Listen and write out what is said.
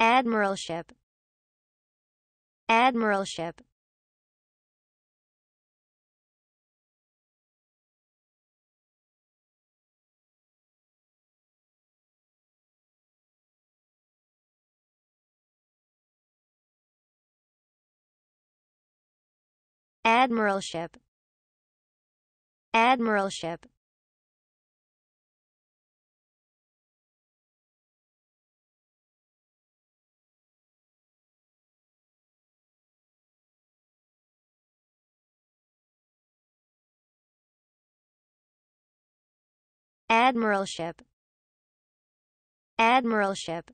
admiralship. Admiralship. Admiralship. Admiralship admiralship. Admiralship